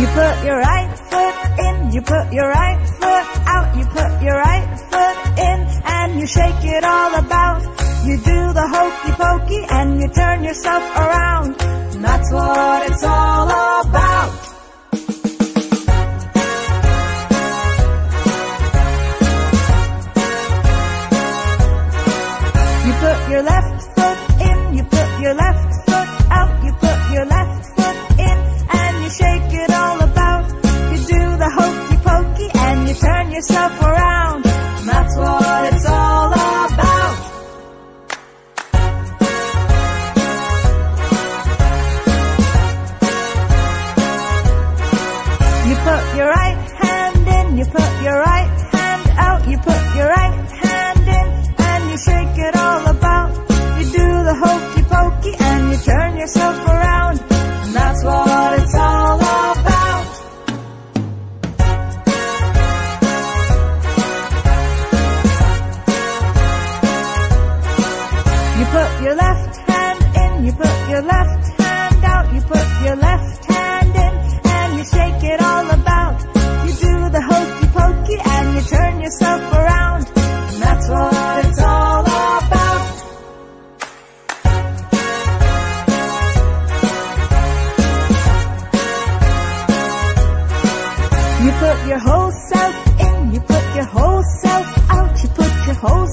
You put your right foot in, you put your right foot out, you put your right foot in, and you shake it all about. You do the hokey pokey and you turn yourself around. And That's what it's all about. You put your left foot in, you put your left foot out, you put your left yourself around. That's what it's all about. You put your right hand in, you put your right put your left hand in, you put your left hand out, you put your left hand in, and you shake it all about. You do the hokey pokey and you turn yourself around. And that's what it's all about. You put your whole self in, you put your whole self out, you put your whole